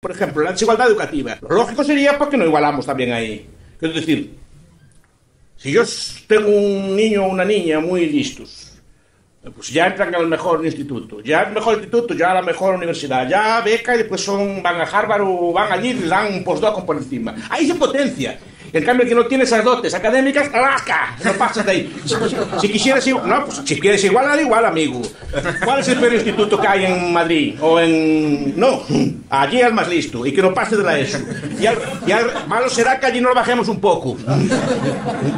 Por ejemplo, la desigualdad educativa. Lo lógico sería porque no igualamos también ahí. Es decir, si yo tengo un niño o una niña muy listos, pues ya entran al mejor instituto, ya al mejor instituto, ya a la mejor universidad, ya beca y después son, van a Harvard o van allí y dan un postdoc por encima. Ahí se potencia. En cambio, el que no tiene esas dotes académicas, ¡rasca! No pasas de ahí. Si, quisieras igual, no, pues si quieres igual, igual, amigo. ¿Cuál es el peor instituto que hay en Madrid? O en. No, allí es más listo y que no pase de la ESO. Y al, y al malo será que allí no lo bajemos un poco.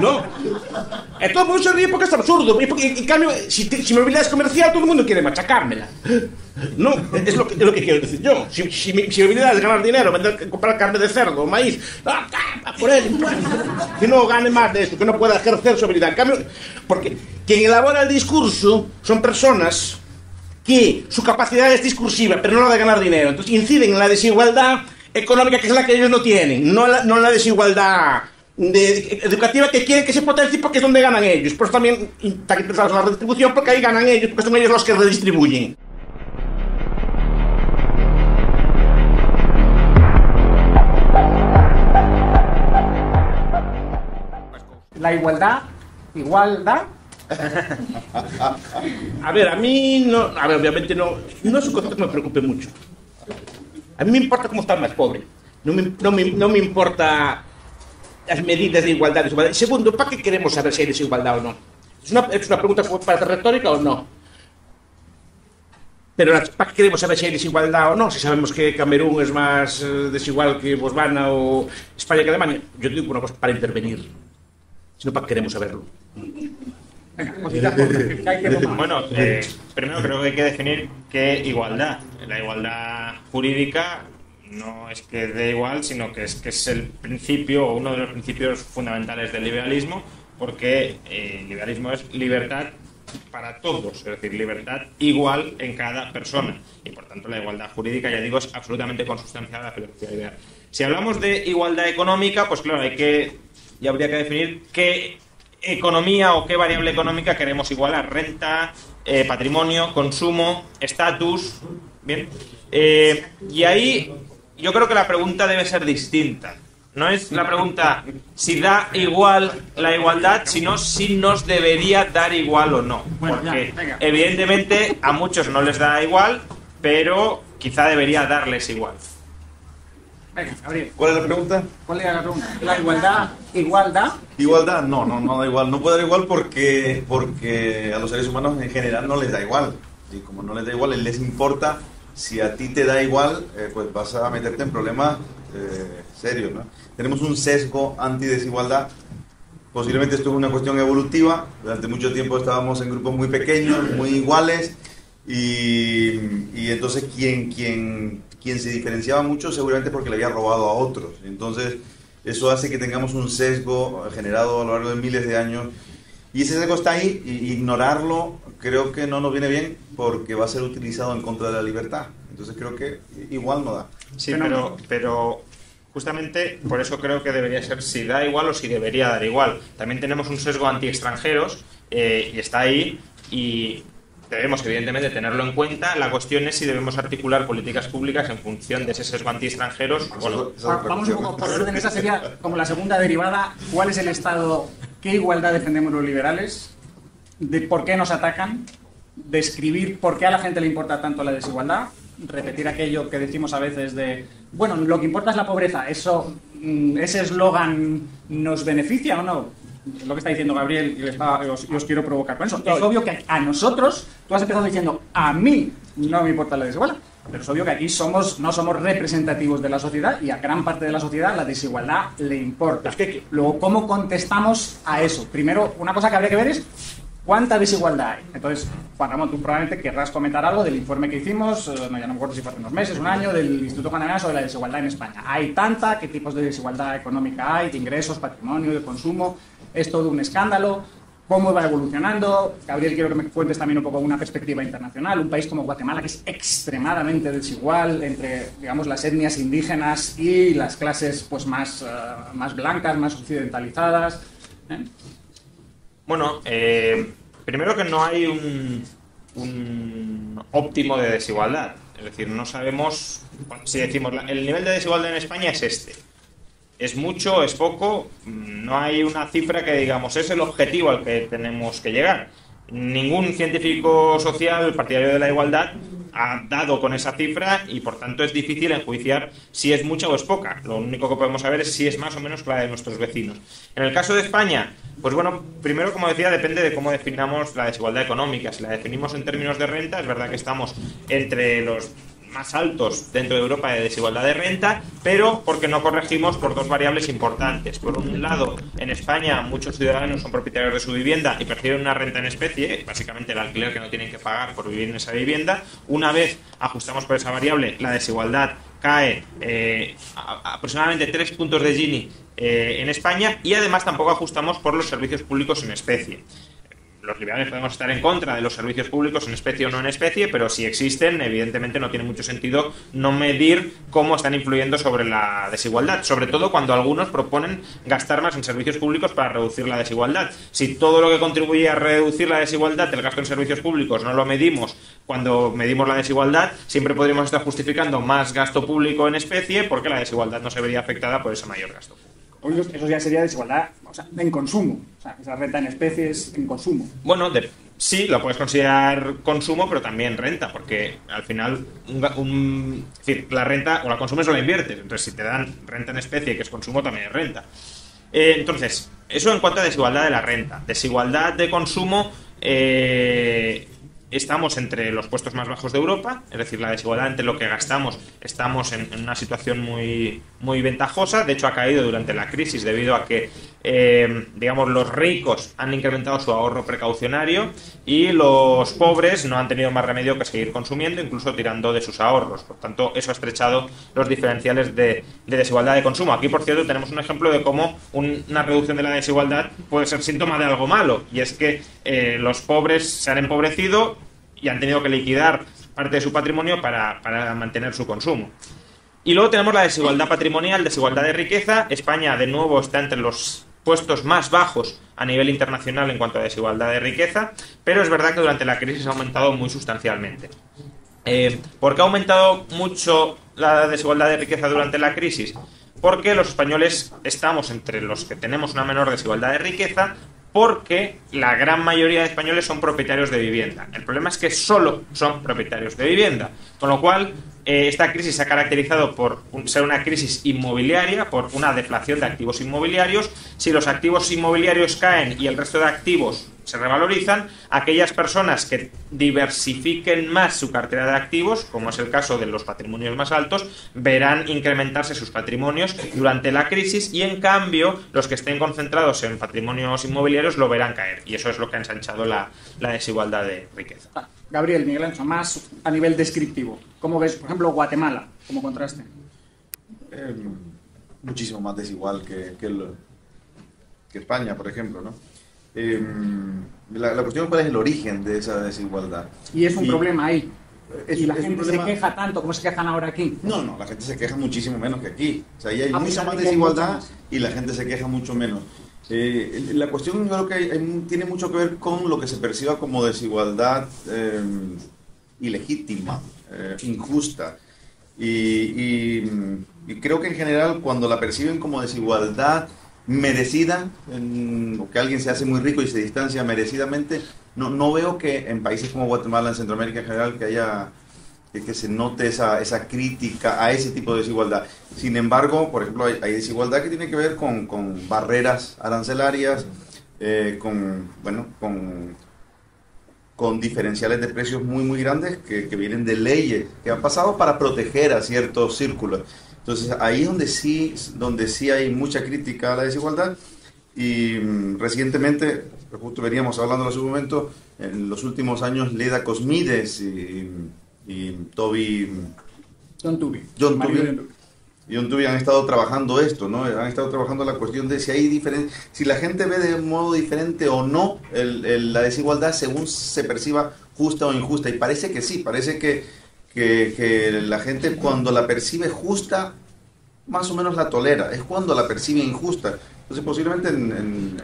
No. Todo el mundo se ríe porque es absurdo. Y, porque, en cambio, si, si mi habilidad es comercial, todo el mundo quiere machacármela. No, es lo que, es lo que quiero decir yo. Si, si, mi, si mi habilidad es ganar dinero, vender, comprar carne de cerdo, maíz, ah, ah, por él, que no gane más de esto, que no pueda ejercer su habilidad. En cambio, porque quien elabora el discurso son personas que su capacidad es discursiva, pero no la de ganar dinero. Entonces inciden en la desigualdad económica, que es la que ellos no tienen, no la, no la desigualdad de, educativa que quieren que se potencie porque es donde ganan ellos. Por eso también están interesados en la redistribución, porque ahí ganan ellos, porque son ellos los que redistribuyen. La igualdad, igualdad. A ver, a mí no, a ver, obviamente no, no es un concepto que me preocupe mucho. A mí me importa cómo está el más pobre. No me, no me, no me importa las medidas de igualdad, segundo, ¿para qué queremos saber si hay desigualdad o no? ¿Es una, es una pregunta para retórica o no? Pero ¿para qué queremos saber si hay desigualdad o no? Si sabemos que Camerún es más eh, desigual que Botswana o España que Alemania. Yo digo una cosa para intervenir. Si no, ¿para queremos saberlo? Bueno, eh, primero creo que hay que definir qué igualdad. La igualdad jurídica no es que dé igual, sino que es que es el principio o uno de los principios fundamentales del liberalismo, porque eh, el liberalismo es libertad para todos, es decir, libertad igual en cada persona. Y por tanto la igualdad jurídica, ya digo, es absolutamente consustancial a la filosofía liberal. Si hablamos de igualdad económica, pues claro, hay que, ya habría que definir qué economía o qué variable económica queremos igualar. Renta, eh, patrimonio, consumo, estatus. Bien. Eh, y ahí yo creo que la pregunta debe ser distinta. No es la pregunta si da igual la igualdad, sino si nos debería dar igual o no. Porque evidentemente a muchos no les da igual, pero quizá debería darles igual. Venga, Gabriel. ¿Cuál es la pregunta? ¿Cuál era la pregunta? ¿La igualdad, igualdad? Igualdad, no, no, no da igual. No puede dar igual porque, porque a los seres humanos en general no les da igual. Y como no les da igual, les importa si a ti te da igual, eh, pues vas a meterte en problemas eh, serios. ¿no? Tenemos un sesgo antidesigualdad. Posiblemente esto es una cuestión evolutiva. Durante mucho tiempo estábamos en grupos muy pequeños, muy iguales. Y, y entonces quien, quien, quien se diferenciaba mucho seguramente porque le había robado a otros. Entonces eso hace que tengamos un sesgo generado a lo largo de miles de años. Y ese sesgo está ahí, y ignorarlo creo que no nos viene bien porque va a ser utilizado en contra de la libertad. Entonces creo que igual no da. Sí, pero, pero justamente por eso creo que debería ser si da igual o si debería dar igual. También tenemos un sesgo anti-extranjeros eh, y está ahí y debemos evidentemente tenerlo en cuenta. La cuestión es si debemos articular políticas públicas en función de ese sesgo anti-extranjeros o no. Vamos un poco por orden. Esa sería como la segunda derivada. ¿Cuál es el Estado? ¿Qué igualdad defendemos los liberales? de por qué nos atacan, describir por qué a la gente le importa tanto la desigualdad, repetir aquello que decimos a veces de, bueno, lo que importa es la pobreza, eso, mm, ese eslogan nos beneficia o no. Lo que está diciendo Gabriel y os, os, quiero provocar con eso. Es obvio que a nosotros, tú has empezado diciendo, a mí no me importa la desigualdad. Pero es obvio que aquí somos, no somos representativos de la sociedad y a gran parte de la sociedad la desigualdad le importa. Luego, ¿cómo contestamos a eso? Primero, una cosa que habría que ver es ¿Cuánta desigualdad hay? Entonces, Juan Ramón, tú probablemente querrás comentar algo del informe que hicimos, eh, no, ya no me acuerdo si fue hace unos meses, un año, del Instituto Juan sobre la desigualdad en España. ¿Hay tanta? ¿Qué tipos de desigualdad económica hay? ¿De ingresos, patrimonio, de consumo? ¿Es todo un escándalo? ¿Cómo va evolucionando? Gabriel, quiero que me cuentes también un poco una perspectiva internacional. Un país como Guatemala, que es extremadamente desigual entre, digamos, las etnias indígenas y las clases pues, más, uh, más blancas, más occidentalizadas. ¿eh? Bueno, eh, primero que no hay un, óptimo de desigualdad. Es decir, no sabemos si decimos el nivel de desigualdad en España es este. ¿Es mucho? ¿Es poco? No hay una cifra que digamos es el objetivo al que tenemos que llegar. Ningún científico social partidario de la igualdad ha dado con esa cifra y por tanto es difícil enjuiciar si es mucha o es poca. Lo único que podemos saber es si es más o menos que la de nuestros vecinos. En el caso de España, pues bueno, primero como decía depende de cómo definamos la desigualdad económica. Si la definimos en términos de renta, es verdad que estamos entre los más altos dentro de Europa de desigualdad de renta, pero porque no corregimos por dos variables importantes. Por un lado, en España muchos ciudadanos son propietarios de su vivienda y perciben una renta en especie, básicamente el alquiler que no tienen que pagar por vivir en esa vivienda. Una vez ajustamos por esa variable, la desigualdad cae eh, aproximadamente 3 puntos de Gini eh, en España y además tampoco ajustamos por los servicios públicos en especie los liberales podemos estar en contra de los servicios públicos en especie o no en especie, pero si existen, evidentemente no tiene mucho sentido no medir cómo están influyendo sobre la desigualdad, sobre todo cuando algunos proponen gastar más en servicios públicos para reducir la desigualdad. Si todo lo que contribuye a reducir la desigualdad, el gasto en servicios públicos, no lo medimos cuando medimos la desigualdad, siempre podríamos estar justificando más gasto público en especie porque la desigualdad no se vería afectada por ese mayor gasto público. Eso ya sería desigualdad o sea, en consumo. O sea, esa renta en especies en consumo. Bueno, sí, lo puedes considerar consumo, pero también renta, porque al final, la renta o la consumes o la inviertes. Entonces, si te dan renta en especie, que es consumo, también es renta. Eh, entonces, eso en cuanto a desigualdad de la renta. Desigualdad de consumo, eh, estamos entre los puestos más bajos de Europa, es decir, la desigualdad entre lo que gastamos, estamos en, una situación muy, muy ventajosa. De hecho, ha caído durante la crisis debido a que, eh, digamos, los ricos han incrementado su ahorro precaucionario y los pobres no han tenido más remedio que seguir consumiendo, incluso tirando de sus ahorros. Por tanto, eso ha estrechado los diferenciales de, de desigualdad de consumo. Aquí, por cierto, tenemos un ejemplo de cómo un- una reducción de la desigualdad puede ser síntoma de algo malo, y es que eh, los pobres se han empobrecido y han tenido que liquidar parte de su patrimonio para, para mantener su consumo. Y luego tenemos la desigualdad patrimonial, desigualdad de riqueza. España, de nuevo, está entre los puestos más bajos a nivel internacional en cuanto a desigualdad de riqueza, pero es verdad que durante la crisis ha aumentado muy sustancialmente. Eh, ¿Por qué ha aumentado mucho la desigualdad de riqueza durante la crisis? Porque los españoles estamos entre los que tenemos una menor desigualdad de riqueza porque la gran mayoría de españoles son propietarios de vivienda. El problema es que solo son propietarios de vivienda, con lo cual eh, esta crisis se ha caracterizado por ser una crisis inmobiliaria, por una deflación de activos inmobiliarios. Si los activos inmobiliarios caen y el resto de activos se revalorizan, aquellas personas que diversifiquen más su cartera de activos, como es el caso de los patrimonios más altos, verán incrementarse sus patrimonios durante la crisis y en cambio los que estén concentrados en patrimonios inmobiliarios lo verán caer y eso es lo que ha ensanchado la desigualdad de riqueza. Gabriel, Miguel Ángel, más a nivel descriptivo. ¿Cómo ves, por ejemplo, Guatemala como contraste? Eh, muchísimo más desigual que, que, el- que España, por ejemplo, ¿no? Eh, la, la cuestión es cuál es el origen de esa desigualdad. Y es un Y- problema ahí. Es- y la gente problema- se queja tanto como se quejan ahora aquí. No, no, la gente se queja muchísimo menos que aquí. O sea, ahí hay mucha más desigualdad más. y la gente se queja mucho menos. Eh, la cuestión yo creo que tiene mucho que ver con lo que se perciba como desigualdad eh, ilegítima, eh, injusta. Y, creo que en general cuando la perciben como desigualdad merecida, o que alguien se hace muy rico y se distancia merecidamente, no, no veo que en países como Guatemala, en Centroamérica en general, que haya que, se note esa, esa crítica a ese tipo de desigualdad. Sin embargo, por ejemplo, hay, hay desigualdad que tiene que ver con, con barreras arancelarias, eh, con, bueno, con, con diferenciales de precios muy, muy grandes que, que vienen de leyes que han pasado para proteger a ciertos círculos. Entonces, ahí es donde sí, donde sí hay mucha crítica a la desigualdad. Y mm, recientemente, justo veníamos hablando en su momento, en los últimos años, Leda Cosmides y, y Toby John Tubby. John Tubby. John Tubby han estado trabajando esto, ¿no? Han estado trabajando la cuestión de si hay diferen- si la gente ve de modo diferente o no el- el- la desigualdad según se perciba justa o injusta. Y parece que sí, parece que, que, que la gente cuando la percibe justa, más o menos la tolera. Es cuando la percibe injusta. Entonces posiblemente en, en,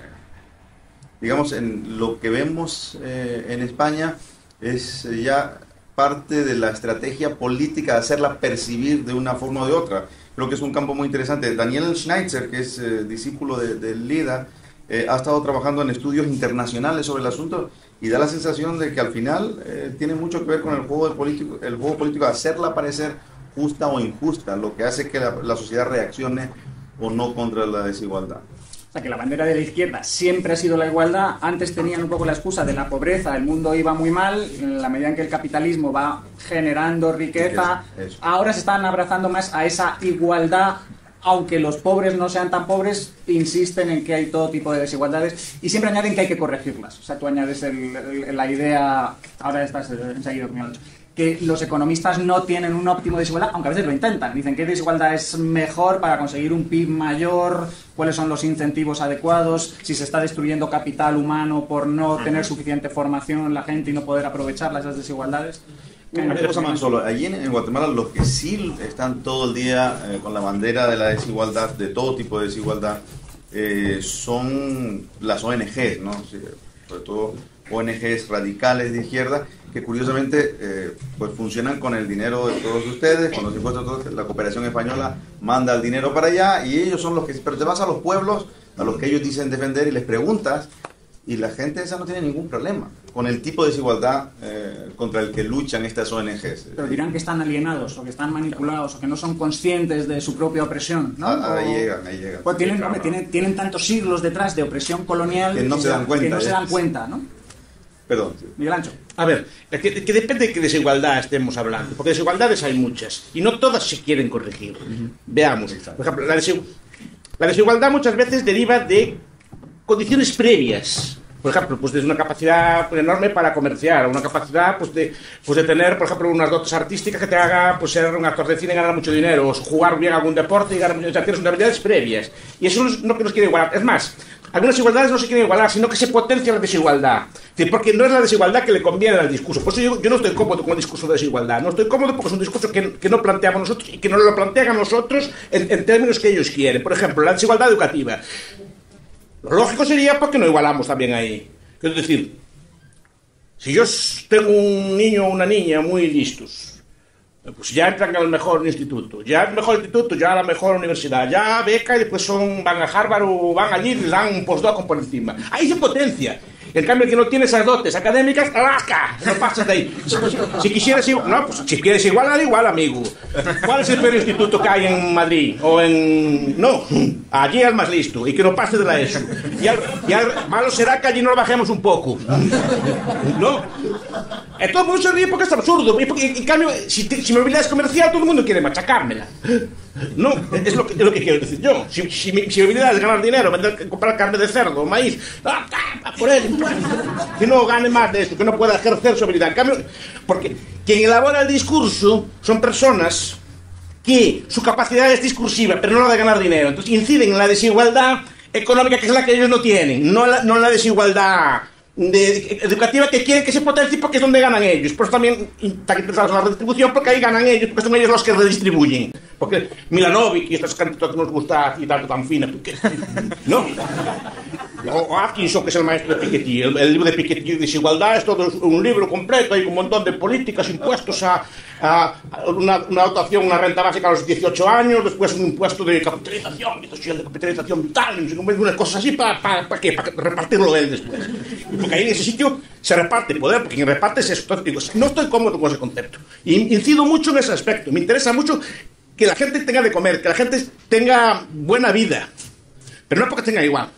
digamos, en lo que vemos eh, en España es ya parte de la estrategia política de hacerla percibir de una forma o de otra. Creo que es un campo muy interesante. Daniel Schneitzer, que es eh, discípulo de, de Lida, eh, ha estado trabajando en estudios internacionales sobre el asunto y da la sensación de que al final eh, tiene mucho que ver con el juego, político, el juego político de hacerla parecer justa o injusta, lo que hace que la sociedad reaccione o no contra la desigualdad. Sea, que la bandera de la izquierda siempre ha sido la igualdad. Antes tenían un poco la excusa de la pobreza, el mundo iba muy mal, en la medida en que el capitalismo va generando riqueza, ahora se están abrazando más a esa igualdad. Aunque los pobres no sean tan pobres, insisten en que hay todo tipo de desigualdades y siempre añaden que hay que corregirlas. O sea, tú añades el- el- la idea, ahora estás eh, enseguida con que los economistas no tienen un óptimo de desigualdad, aunque a veces lo intentan. Dicen qué desigualdad es mejor para conseguir un PIB mayor, cuáles son los incentivos adecuados, si se está destruyendo capital humano por no tener suficiente formación la gente y no poder aprovechar esas desigualdades. Una cosa más solo, allí en, en Guatemala los que sí están todo el día eh, con la bandera de la desigualdad, de todo tipo de desigualdad, eh, son las ONGs, ¿no? Sí, sobre todo ONGs radicales de izquierda, que curiosamente eh, pues funcionan con el dinero de todos ustedes, con los impuestos de todos, la cooperación española manda el dinero para allá y ellos son los que, pero te vas a los pueblos, a los que ellos dicen defender y les preguntas y la gente esa no tiene ningún problema con el tipo de desigualdad eh, contra el que luchan estas ONGs. Pero dirán que están alienados o que están manipulados o que no son conscientes de su propia opresión, ¿no? Ah, ahí O- llegan, ahí llegan. Pues tienen, hombre, claro. tienen, tienen tantos siglos detrás de opresión colonial Que no se dan cuenta, que no se dan cuenta, ¿no? Perdón. Miguel Ancho. A ver, que, que depende de qué desigualdad estemos hablando, porque desigualdades hay muchas y no todas se quieren corregir. Veamos, por ejemplo, la, desigu- la desigualdad muchas veces deriva de condiciones previas. Por ejemplo, pues desde una capacidad enorme para comerciar, una capacidad pues de, pues de tener, por ejemplo, unas dotes artísticas que te haga pues, ser un actor de cine y ganar mucho dinero, o jugar bien algún deporte y ganar mucho dinero. O sea, tienes unas habilidades previas. Y eso no es lo que nos quiere igualar. Es más, algunas igualdades no se quieren igualar, sino que se potencia la desigualdad. Porque no es la desigualdad que le conviene al discurso. Por eso yo, no estoy cómodo con el discurso de desigualdad. No estoy cómodo porque es un discurso que, no planteamos nosotros y que no lo plantean a nosotros en, en términos que ellos quieren. Por ejemplo, la desigualdad educativa. Lo lógico sería porque no igualamos también ahí. Es decir, si yo tengo un niño o una niña muy listos, pues ya entran al mejor instituto, ya el mejor instituto, ya a la mejor universidad, ya beca y después son, van a Harvard o van allí y dan un postdoc por encima. Ahí se potencia. En cambio, el que no tiene esas dotes académicas, ¡alaca! No pasas de ahí. Si, si quisieras no, pues si quieres igual, igual, amigo. ¿Cuál es el peor instituto que hay en Madrid? O en. No, allí es más listo y que no pase de la ESO. Y al, y al- malo será que allí no lo bajemos un poco. ¿No? Eh, todo el mundo se ríe porque es absurdo. Y en cambio, si, si mi habilidad es comercial, todo el mundo quiere machacármela. No, es lo que, es lo que quiero decir yo. Si, si, mi, si mi habilidad es ganar dinero, vender, comprar carne de cerdo, maíz, ah, ah, por él, que no gane más de esto, que no pueda ejercer su habilidad. En cambio, porque quien elabora el discurso son personas que su capacidad es discursiva, pero no la de ganar dinero. Entonces inciden en la desigualdad económica, que es la que ellos no tienen, no la, no la desigualdad de- educativa que quieren que se potencie porque es donde ganan ellos. Por eso también están interesados en la redistribución, porque ahí ganan ellos, porque son ellos los que redistribuyen. Porque Milanovic y estas candidatas que nos gusta y tanto tan fina, porque- ¿no? O Atkinson, que es el maestro de Piketty. El, el libro de Piketty de Desigualdad es todo un libro completo, hay un montón de políticas, impuestos a, a- una, una dotación, una renta básica a los 18 años, después un impuesto de capitalización, de capitalización vital, unas cosas así, ¿para para, para qué? Para repartirlo él después. Porque ahí en ese sitio se reparte poder, porque quien reparte es eso. No estoy cómodo con ese concepto. Y incido mucho en ese aspecto. Me interesa mucho que la gente tenga de comer, que la gente tenga buena vida. Pero no porque tenga igual.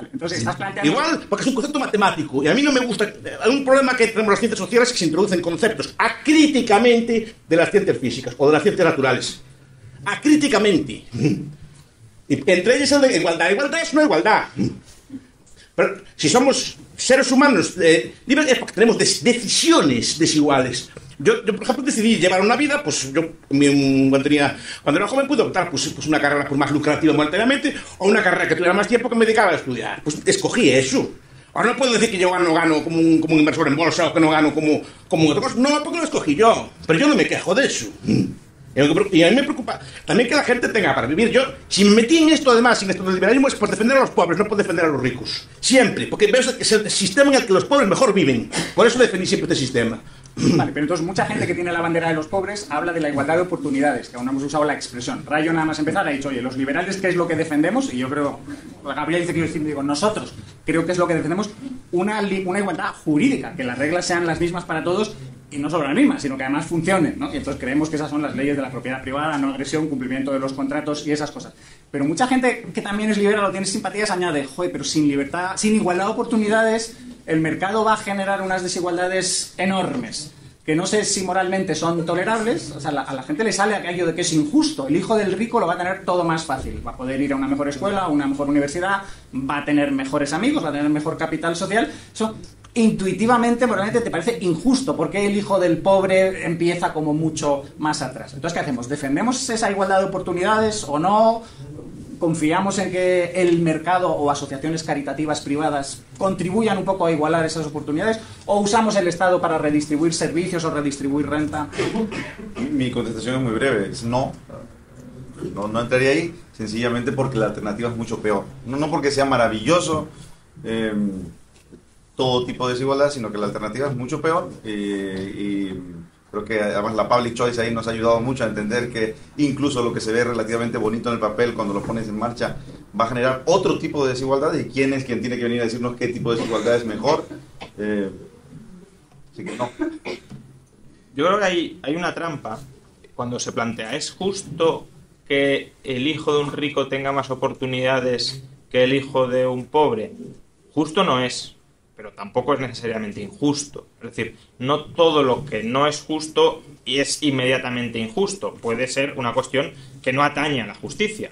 Vale, entonces estás planteando... Igual, porque es un concepto matemático. Y a mí no me gusta. Hay un problema que tenemos las ciencias sociales es que se introducen conceptos acríticamente de las ciencias físicas o de las ciencias naturales. Acríticamente. Entre ellas el de igualdad. Igualdad es una igualdad. Pero si somos seres humanos eh, es porque tenemos decisiones desiguales. Yo, yo, por ejemplo, decidí llevar una vida, pues yo cuando, tenía, cuando era joven pude optar pues, pues una carrera pues, más lucrativa monetariamente o una carrera que tuviera más tiempo que me dedicaba a estudiar. Pues escogí eso. Ahora no puedo decir que yo no gano como un, como un inversor en bolsa o que no gano como, como otra cosa. No, porque lo escogí yo. Pero yo no me quejo de eso. Y a mí me preocupa también que la gente tenga para vivir. Yo, si me metí en esto además, en esto del liberalismo, es por defender a los pobres, no por defender a los ricos. Siempre, porque veo que es el sistema en el que los pobres mejor viven. Por eso defendí siempre este sistema. Vale, pero entonces mucha gente que tiene la bandera de los pobres habla de la igualdad de oportunidades, que aún no hemos usado la expresión. Rayo nada más empezar ha dicho, oye, los liberales, ¿qué es lo que defendemos? Y yo creo, Gabriel dice que yo digo, nosotros creo que es lo que defendemos una, una igualdad jurídica, que las reglas sean las mismas para todos y no solo las mismas, sino que además funcionen, ¿no? Y entonces creemos que esas son las leyes de la propiedad privada, no agresión, cumplimiento de los contratos y esas cosas. Pero mucha gente que también es liberal o tiene simpatías añade, joder, pero sin libertad, sin igualdad de oportunidades, el mercado va a generar unas desigualdades enormes que no sé si moralmente son tolerables, o sea, a la gente le sale aquello de que es injusto. El hijo del rico lo va a tener todo más fácil. Va a poder ir a una mejor escuela, a una mejor universidad, va a tener mejores amigos, va a tener mejor capital social. Eso intuitivamente, moralmente, te parece injusto. porque el hijo del pobre empieza como mucho más atrás? Entonces, ¿qué hacemos? ¿Defendemos esa igualdad de oportunidades o no? confiamos en que el mercado o asociaciones caritativas privadas contribuyan un poco a igualar esas oportunidades o usamos el Estado para redistribuir servicios o redistribuir renta. Mi contestación es muy breve, es no. No, no entraría ahí, sencillamente porque la alternativa es mucho peor. No, no porque sea maravilloso eh, todo tipo de desigualdad, sino que la alternativa es mucho peor. y creo que además la public choice ahí nos ha ayudado mucho a entender que incluso lo que se ve relativamente bonito en el papel, cuando lo pones en marcha, va a generar otro tipo de desigualdad. ¿Y quién es quien tiene que venir a decirnos qué tipo de desigualdad es mejor? Eh, así que no. Yo creo que hay, hay una trampa cuando se plantea, ¿es justo que el hijo de un rico tenga más oportunidades que el hijo de un pobre? Justo no es, pero tampoco es necesariamente injusto. Es decir, no todo lo que no es justo es inmediatamente injusto. Puede ser una cuestión que no atañe a la justicia.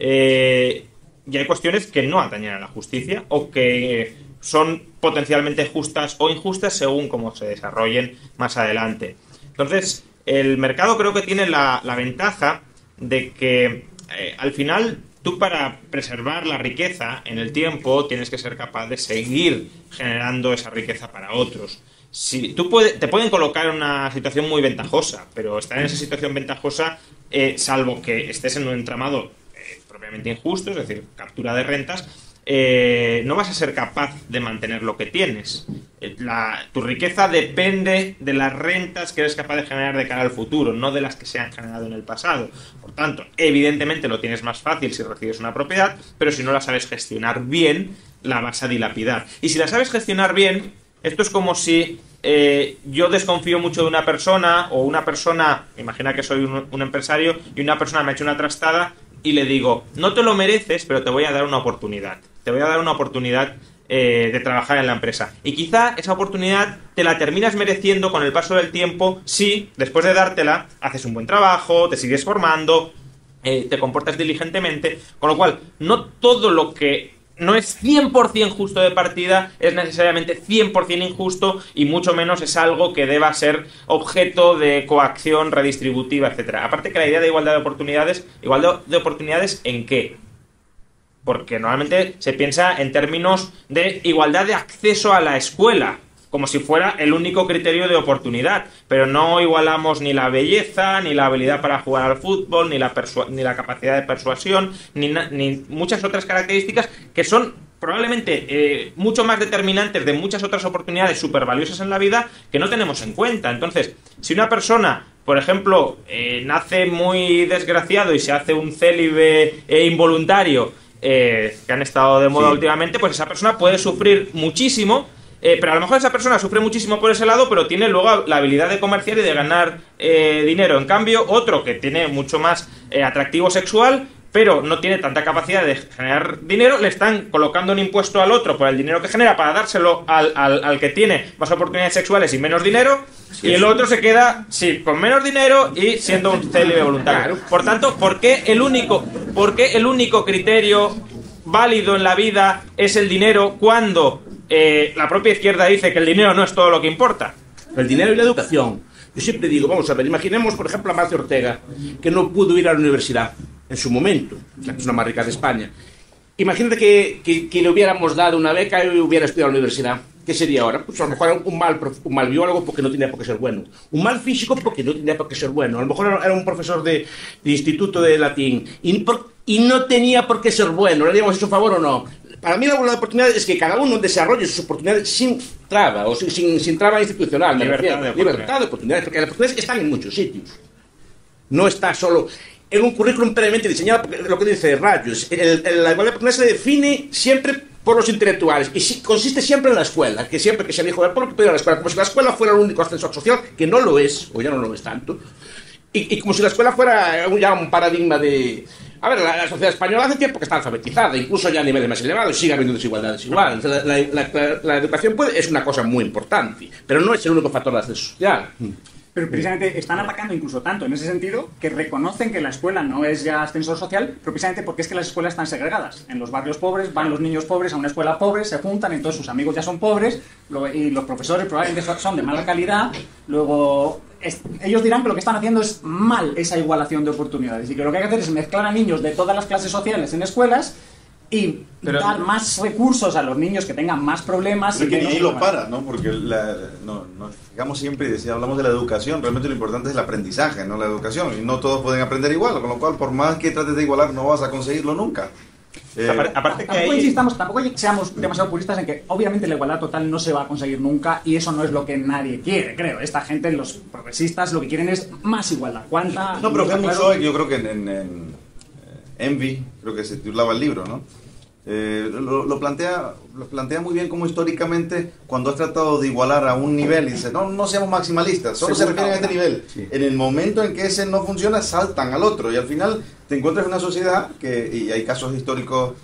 Eh, y hay cuestiones que no atañen a la justicia o que son potencialmente justas o injustas según cómo se desarrollen más adelante. Entonces, el mercado creo que tiene la, la ventaja de que eh, al final tú para preservar la riqueza en el tiempo tienes que ser capaz de seguir generando esa riqueza para otros. Si, tú te pueden colocar en una situación muy ventajosa, pero estar en esa situación ventajosa, eh, salvo que estés en un entramado eh, propiamente injusto, es decir, captura de rentas, eh, no vas a ser capaz de mantener lo que tienes. Eh, tu riqueza depende de las rentas que eres capaz de generar de cara al futuro, no de las que se han generado en el pasado. Por tanto, evidentemente lo tienes más fácil si recibes una propiedad, pero si no la sabes gestionar bien, la vas a dilapidar. Y si la sabes gestionar bien, esto es como si eh, yo desconfío mucho de una persona o una persona, imagina que soy un, un empresario y una persona me ha hecho una trastada y le digo, no te lo mereces, pero te voy a dar una oportunidad. Te voy a dar una oportunidad eh, de trabajar en la empresa. Y quizá esa oportunidad te la terminas mereciendo con el paso del tiempo si, después de dártela, haces un buen trabajo, te sigues formando, eh, te comportas diligentemente. Con lo cual, no todo lo que no es 100% justo de partida es necesariamente 100% injusto y mucho menos es algo que deba ser objeto de coacción redistributiva, etcétera. Aparte que la idea de igualdad de oportunidades, igualdad de oportunidades en qué? Porque normalmente se piensa en términos de igualdad de acceso a la escuela, como si fuera el único criterio de oportunidad, pero no igualamos ni la belleza, ni la habilidad para jugar al fútbol, ni la, ni la capacidad de persuasión, ni, ni muchas otras características que son probablemente eh, mucho más determinantes de muchas otras oportunidades súper valiosas en la vida que no tenemos en cuenta. Entonces, si una persona, por ejemplo, eh, nace muy desgraciado y se hace un célibe e involuntario, eh, que han estado de moda Sí. últimamente, pues esa persona puede sufrir muchísimo. eh, pero a lo mejor esa persona sufre muchísimo por ese lado, pero tiene luego la habilidad de comerciar y de ganar eh, dinero. En cambio, otro que tiene mucho más eh, atractivo sexual, pero no tiene tanta capacidad de generar dinero, le están colocando un impuesto al otro por el dinero que genera para dárselo al, al- al que tiene más oportunidades sexuales y menos dinero, y el otro se queda, sí, con menos dinero y siendo un célibe voluntario. Por tanto, ¿por qué el único, por qué el único criterio válido en la vida es el dinero cuando eh, la propia izquierda dice que el dinero no es todo lo que importa? El dinero y la educación. Yo siempre digo, vamos a ver, imaginemos, por ejemplo, a Macio Ortega, que no pudo ir a la universidad en su momento, la persona más rica de España. Imagínate que, que- que le hubiéramos dado una beca y hubiera estudiado en la universidad. ¿Qué sería ahora? Pues a lo mejor era un mal, un mal biólogo porque no tenía por qué ser bueno. Un mal físico porque no tenía por qué ser bueno. A lo mejor era- un profesor de, de instituto de latín y, por- y no tenía por qué ser bueno. ¿Le habíamos hecho un favor o no? para mí la igualdad de oportunidades es que cada uno desarrolle sus oportunidades sin traba, o sin, sin, sin traba institucional, Libertad de. Libertad de oportunidades, porque las oportunidades están en muchos sitios. No está solo en un currículum previamente diseñado, porque lo que dice Rayos, el- el- la igualdad de oportunidades se define siempre por los intelectuales y si- consiste siempre en la escuela, que siempre que se hijo del pueblo que ir a la escuela, como si la escuela fuera el único ascensor social, que no lo es, o ya no lo es tanto, y, y como si la escuela fuera ya un paradigma de... A ver, la, la sociedad española hace tiempo que está alfabetizada, incluso ya a niveles más elevados, sigue habiendo desigualdades igual. La, la- la- educación puede, es una cosa muy importante, pero no es el único factor de ascenso social. Pero precisamente están atacando incluso tanto en ese sentido que reconocen que la escuela no es ya ascensor social, pero precisamente porque es que las escuelas están segregadas. En los barrios pobres van los niños pobres a una escuela pobre, se juntan, entonces sus amigos ya son pobres y los profesores probablemente son- son de mala calidad. Luego es- ellos dirán que lo que están haciendo es mal esa igualación de oportunidades y que lo que hay que hacer es mezclar a niños de todas las clases sociales en escuelas y Pero- dar más recursos a los niños que tengan más problemas. Pero es que que ni no ahí lo para, ¿no? Porque la, no, no, digamos siempre, y decía, hablamos de la educación, realmente lo importante es el aprendizaje, no la educación. Y no todos pueden aprender igual, con lo cual, por más que trates de igualar, no vas a conseguirlo nunca. Eh, Apar- Aparte que Tampoco ahí... insistamos, tampoco seamos demasiado puristas en que obviamente la igualdad total no se va a conseguir nunca y eso no es lo que nadie quiere, creo. Esta gente, los progresistas, lo que quieren es más igualdad. ¿Cuánta? no, pero Helmut claro? Yo creo que en, en- en, Envy, creo que se titulaba el libro, ¿no? Eh, lo, lo plantea, lo plantea muy bien como históricamente cuando has tratado de igualar a un nivel y dice no, no seamos maximalistas, solo se refieren a este nivel. En el momento en que ese no funciona, saltan al otro y al final te encuentras en una sociedad que, y hay casos históricos,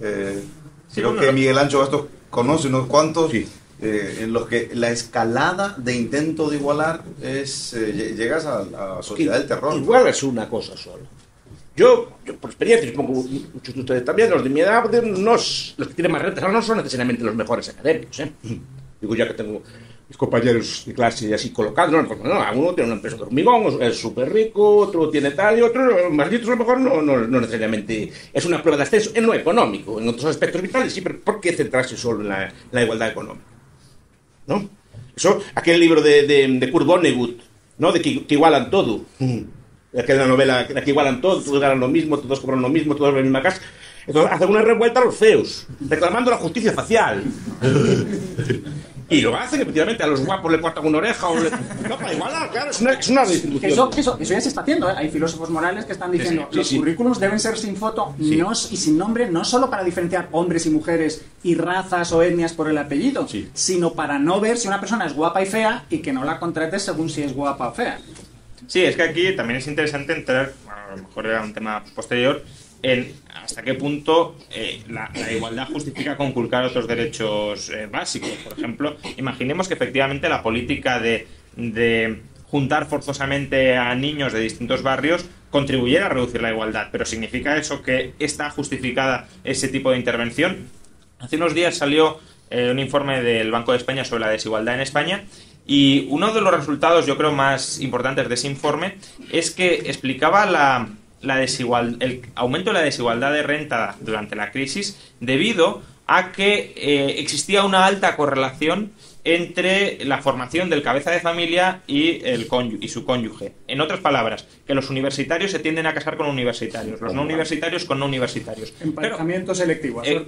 eh, Sí, creo bueno, que Miguel Ancho Bastos conoce unos cuantos, Sí. eh, en los que la escalada de intento de igualar es, eh, lle- llegas a la sociedad del terror. Igual es una cosa sola. Yo, yo, por experiencia, supongo que muchos de ustedes también, los de mi edad, no los que tienen más rentas no son necesariamente los mejores académicos. ¿eh? Digo ya que tengo mis compañeros de clase así colocados. No, no, no, uno tiene una empresa de hormigón, es súper rico, otro tiene tal y otro, más a lo mejor no, no, no necesariamente es una prueba de ascenso en lo económico. En otros aspectos vitales sí, pero ¿por qué centrarse solo en la, la igualdad económica? ¿no? Eso, aquel libro de, de, de Kurt Vonnegut, ¿no? De que, que igualan todo. Aquella novela de que igualan todo, todos ganan lo mismo, todos cobran lo mismo, todos en la misma casa. Entonces hacen una revuelta a los feos, reclamando la justicia facial. Y lo hacen, efectivamente, a los guapos le cortan una oreja o le... No, para igualar, claro, es una, es una Que distribución. eso, que eso, eso ya se está haciendo. ¿eh? Hay filósofos morales que están diciendo sí, los sí. currículums deben ser sin foto no, y sin nombre, no solo para diferenciar hombres y mujeres y razas o etnias por el apellido, sino para no ver si una persona es guapa y fea y que no la contrates según si es guapa o fea. Sí, es que aquí también es interesante entrar, a lo mejor era un tema posterior, en hasta qué punto eh, la, igualdad justifica conculcar otros derechos eh, básicos. Por ejemplo, imaginemos que efectivamente la política de, de juntar forzosamente a niños de distintos barrios contribuyera a reducir la igualdad, pero ¿significa eso que está justificada ese tipo de intervención? Hace unos días salió eh, un informe del Banco de España sobre la desigualdad en España y uno de los resultados, yo creo, más importantes de ese informe es que explicaba la, la desigual- el aumento de la desigualdad de renta durante la crisis debido a que eh, existía una alta correlación entre la formación del cabeza de familia y, el y su cónyuge. En otras palabras, que los universitarios se tienden a casar con universitarios, los no universitarios con no universitarios. Emparejamiento selectivo, Eh,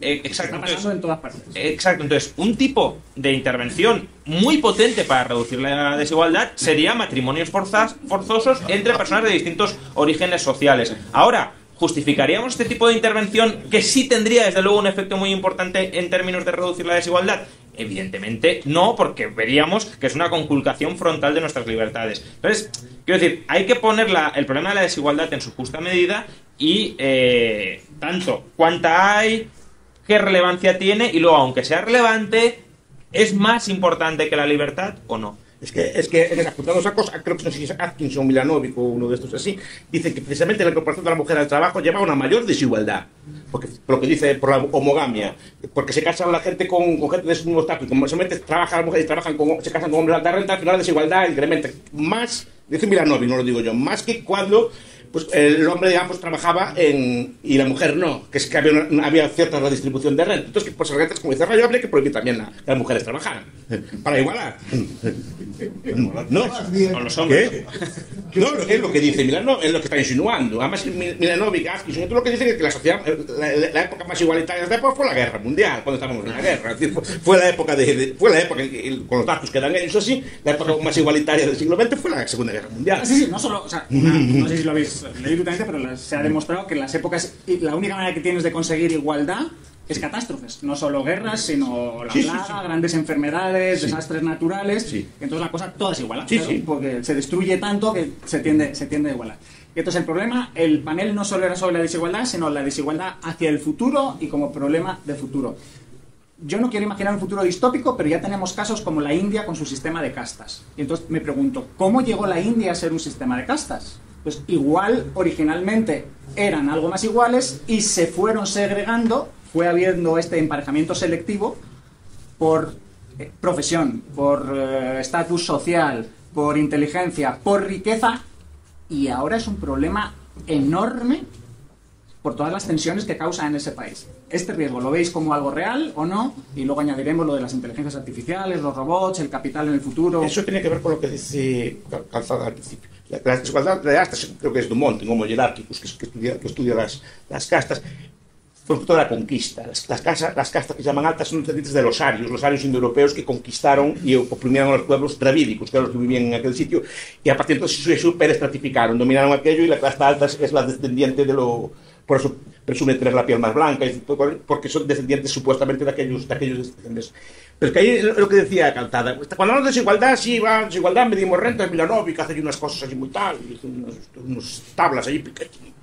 eh, exacto, entonces- pasando en todas partes. Exacto, entonces un tipo de intervención muy potente para reducir la desigualdad sería matrimonios forzosos entre personas de distintos orígenes sociales. Ahora, ¿justificaríamos este tipo de intervención que sí tendría desde luego un efecto muy importante en términos de reducir la desigualdad? Evidentemente no, porque veríamos que es una conculcación frontal de nuestras libertades. Entonces, quiero decir, hay que poner el problema de la desigualdad en su justa medida y eh, tanto cuánta hay, qué relevancia tiene y luego, aunque sea relevante, ¿es más importante que la libertad o no? Es que, es que en apuntando esa cosa, creo que no sé si es Atkinson, Milanovic o uno de estos así, dice que precisamente la incorporación de la mujer al trabajo lleva a una mayor desigualdad. Porque, por lo que dice, por la homogamia, porque se casan la gente con, con gente de su mismo estatus, como solamente trabajan las mujeres y trabajan con, se casan con hombres de alta renta, al final la desigualdad incrementa. Más, dice Milanovic, no lo digo yo, más que cuando pues el hombre, digamos, trabajaba en, y la mujer no, que es que había, una- había cierta redistribución de renta. Entonces, que por ser rentas, como dice Rayo, habría que prohibir también a, que las mujeres trabajaran, para igualar. ¿No? Con los hombres. ¿Qué? No, es lo que dice Milanov, es lo que está insinuando. Además, Mi- Milanov y Gaskin, sobre todo lo que dicen es que la sociedad, la, la- la época más igualitaria de la época fue la guerra mundial, cuando estábamos en la guerra. Es decir, fue, fue la época de, de- fue la época, con los datos que dan ellos así, la época más igualitaria del siglo XX fue la Segunda Guerra Mundial. Sí, sí, no solo, o sea, una- no sé si lo habéis totalmente, pero la- se ha demostrado que en las épocas, la única manera que tienes de conseguir igualdad es catástrofes, no solo guerras, sino la Sí, sí, plaga, sí. grandes enfermedades, desastres naturales, Sí. entonces la cosa toda es igual, Sí, claro, sí. porque se destruye tanto que se tiende, se tiende a igualar. Y entonces el problema, el panel no solo era sobre la desigualdad, sino la desigualdad hacia el futuro y como problema de futuro. Yo no quiero imaginar un futuro distópico, pero ya tenemos casos como la India con su sistema de castas. Y entonces me pregunto, ¿cómo llegó la India a ser un sistema de castas? Pues igual originalmente eran algo más iguales y se fueron segregando, fue habiendo este emparejamiento selectivo por eh, profesión, por eh, estatus social, por inteligencia, por riqueza, y ahora es un problema enorme por todas las tensiones que causa en ese país. Este riesgo, ¿lo veis como algo real o no? Y luego añadiremos lo de las inteligencias artificiales, los robots, el capital en el futuro. Eso tiene que ver con lo que dice Calzada al principio. La, desigualdad de castas, creo que es Dumont, en Homo Hierarchicus, que, que estudia, que estudia las, las castas, fue toda la conquista. Las, las, casas, las castas que se llaman altas son descendientes de los arios, los arios indoeuropeos que conquistaron y oprimieron a los pueblos dravídicos, que eran los que vivían en aquel sitio, y a partir de entonces se superestratificaron, dominaron aquello y la casta alta es, la descendiente de lo... Por eso presume tener la piel más blanca, porque son descendientes supuestamente de aquellos, de aquellos descendientes. Pero es que ahí lo que decía Calzada, cuando hablamos de desigualdad, sí, va, desigualdad, medimos rentas, Milanovic hace unas cosas allí muy tal, unas, tablas allí,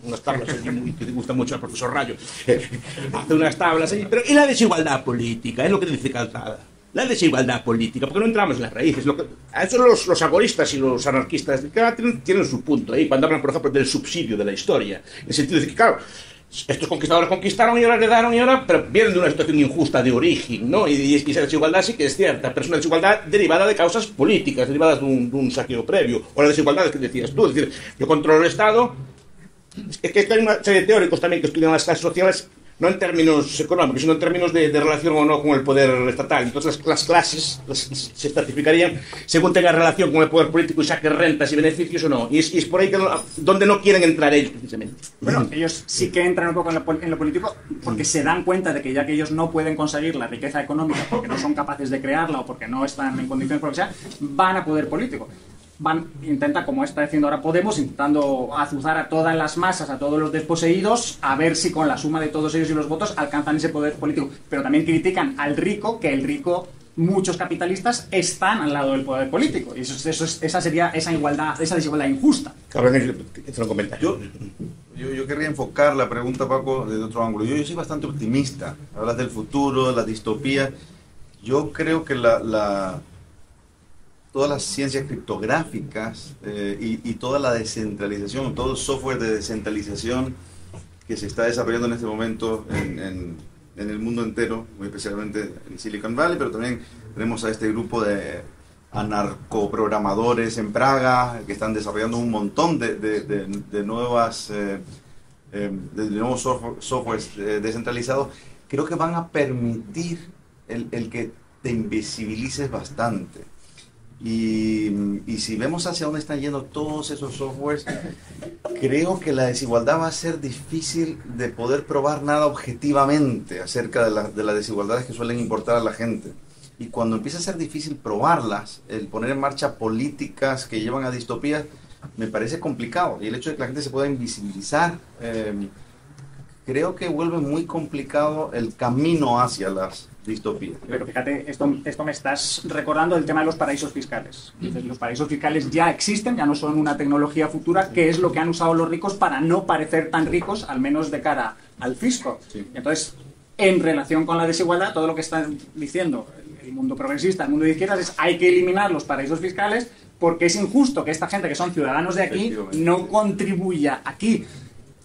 unas tablas allí que te gusta mucho al profesor Rayo, hace unas tablas allí, pero ¿y la desigualdad política? Es lo que dice Calzada. La desigualdad política, porque no entramos en las raíces. Lo que, a eso los, los agoristas y los anarquistas tienen su punto ahí, cuando hablan, por ejemplo, del subsidio de la historia. En el sentido de que, claro, estos conquistadores conquistaron y ahora heredaron y ahora, pero vienen de una situación injusta de origen, ¿no? Y, y, esa desigualdad sí que es cierta, pero es una desigualdad derivada de causas políticas, derivadas de un, saqueo previo, o la desigualdad que decías tú, es decir, yo controlo el Estado, es que hay una serie de teóricos también que estudian las clases sociales, no en términos económicos, sino en términos de, relación o no con el poder estatal. Entonces las, las clases las- se estratificarían según tenga relación con el poder político y saque rentas y beneficios o no. Y es, por ahí que no- donde no quieren entrar ellos, precisamente. Bueno, ellos sí que entran un poco en lo, en lo político porque se dan cuenta de que ya que ellos no pueden conseguir la riqueza económica porque no son capaces de crearla o porque no están en condiciones por lo que sea, van a poder político. Van, intenta, como está diciendo ahora Podemos, intentando azuzar a todas las masas, a todos los desposeídos, a ver si con la suma de todos ellos y los votos alcanzan ese poder político. Pero también critican al rico, que el rico, muchos capitalistas están al lado del poder político. Y eso, eso es- esa sería esa igualdad, esa desigualdad injusta. Yo, yo, yo querría enfocar la pregunta, Paco, desde otro ángulo. Yo, yo soy bastante optimista. Hablas del futuro, de la distopía. Yo creo que la, la- todas las ciencias criptográficas eh, y, toda la descentralización, todo el software de descentralización que se está desarrollando en este momento en, en- el mundo entero, muy especialmente en Silicon Valley, pero también tenemos a este grupo de anarcoprogramadores en Praga que están desarrollando un montón de, nuevas eh, eh, de nuevos software, softwares descentralizados, creo que van a permitir el que te invisibilices bastante. Y, y si vemos hacia dónde están yendo todos esos softwares, creo que la desigualdad va a ser difícil de poder probar nada objetivamente acerca de, la- de las desigualdades que suelen importar a la gente. Y cuando empieza a ser difícil probarlas, el poner en marcha políticas que llevan a distopías, me parece complicado. Y el hecho de que la gente se pueda invisibilizar, eh, creo que vuelve muy complicado el camino hacia las distopías. Pero fíjate, esto, esto me estás recordando el tema de los paraísos fiscales. Dices, los paraísos fiscales ya existen, ya no son una tecnología futura, que es lo que han usado los ricos para no parecer tan ricos, al menos de cara al fisco. Sí. Entonces, en relación con la desigualdad, todo lo que están diciendo el mundo progresista, el mundo de izquierdas, es hay que eliminar los paraísos fiscales porque es injusto que esta gente que son ciudadanos de aquí no contribuya aquí.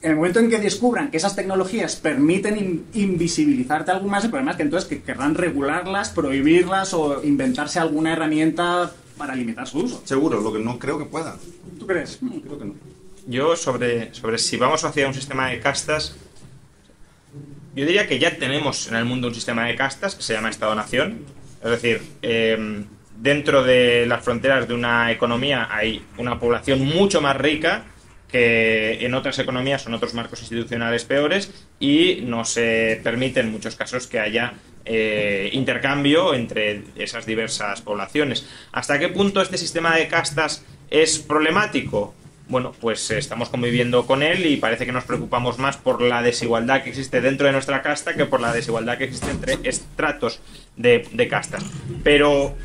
En el momento en que descubran que esas tecnologías permiten in- invisibilizarte algo más, el problema es que entonces que querrán regularlas, prohibirlas o inventarse alguna herramienta para limitar su uso. Seguro, lo que no creo que puedan. ¿Tú crees? Creo que no. yo sobre, sobre si vamos hacia un sistema de castas, yo diría que ya tenemos en el mundo un sistema de castas que se llama Estado-Nación. Es decir, eh, dentro de las fronteras de una economía hay una población mucho más rica que en otras economías son otros marcos institucionales peores y no se permite en muchos casos que haya eh, intercambio entre esas diversas poblaciones. ¿Hasta qué punto este sistema de castas es problemático? Bueno, pues estamos conviviendo con él y parece que nos preocupamos más por la desigualdad que existe dentro de nuestra casta que por la desigualdad que existe entre estratos de, de castas. Pero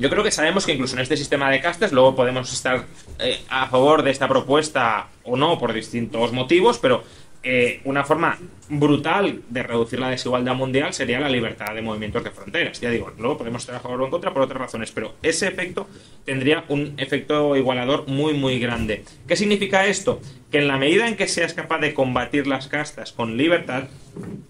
yo creo que sabemos que incluso en este sistema de castas, luego podemos estar eh, a favor de esta propuesta o no por distintos motivos, pero eh, una forma brutal de reducir la desigualdad mundial sería la libertad de movimientos de fronteras. Ya digo, luego podemos estar a favor o en contra por otras razones, pero ese efecto tendría un efecto igualador muy, muy grande. ¿Qué significa esto? Que en la medida en que seas capaz de combatir las castas con libertad,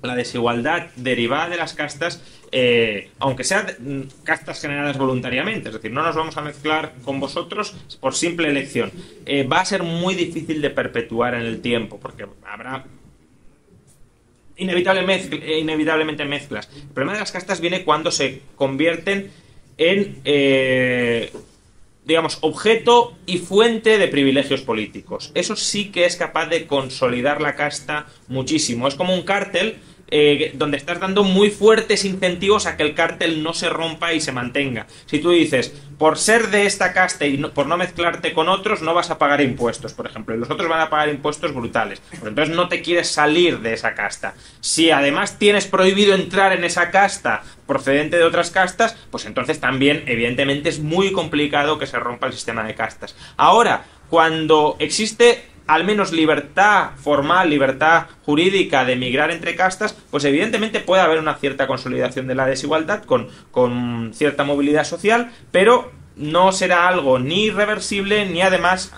la desigualdad derivada de las castas, eh, aunque sean castas generadas voluntariamente, es decir, no nos vamos a mezclar con vosotros por simple elección, eh, va a ser muy difícil de perpetuar en el tiempo, porque habrá eh, inevitablemente mezclas. El problema de las castas viene cuando se convierten en, eh, digamos, objeto y fuente de privilegios políticos. Eso sí que es capaz de consolidar la casta muchísimo. Es como un cártel eh, donde estás dando muy fuertes incentivos a que el cártel no se rompa y se mantenga. Si tú dices, por ser de esta casta y no- por no mezclarte con otros, no vas a pagar impuestos, por ejemplo, y los otros van a pagar impuestos brutales. Pues entonces no te quieres salir de esa casta. Si además tienes prohibido entrar en esa casta procedente de otras castas, pues entonces también, evidentemente, es muy complicado que se rompa el sistema de castas. Ahora, cuando existe al menos libertad formal, libertad jurídica de migrar entre castas, pues evidentemente puede haber una cierta consolidación de la desigualdad con, con cierta movilidad social, pero no será algo ni irreversible ni además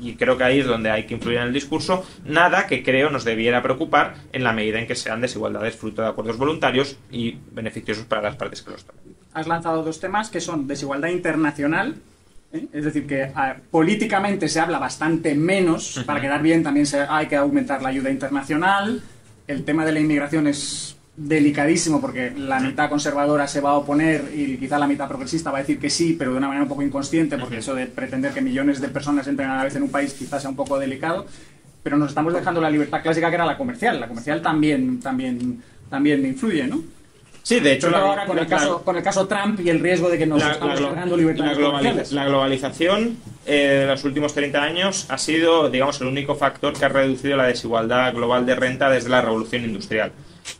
y creo que ahí es donde hay que influir en el discurso, nada que creo nos debiera preocupar en la medida en que sean desigualdades fruto de acuerdos voluntarios y beneficiosos para las partes que los toman. Has lanzado dos temas que son desigualdad internacional, ¿eh? es decir, que políticamente se habla bastante menos, para quedar bien también se- hay que aumentar la ayuda internacional, el tema de la inmigración es delicadísimo porque la mitad conservadora se va a oponer y quizá la mitad progresista va a decir que sí, pero de una manera un poco inconsciente, porque eso de pretender que millones de personas entren a la vez en un país quizás sea un poco delicado, pero nos estamos dejando la libertad clásica que era la comercial. La comercial también, también, también influye, ¿no? Sí, de hecho, la- ahora con el, la- caso, con el caso Trump y el riesgo de que nos estamos la libertades comerciales. la globalización eh, de los últimos 30 años ha sido, digamos, el único factor que ha reducido la desigualdad global de renta desde la revolución industrial.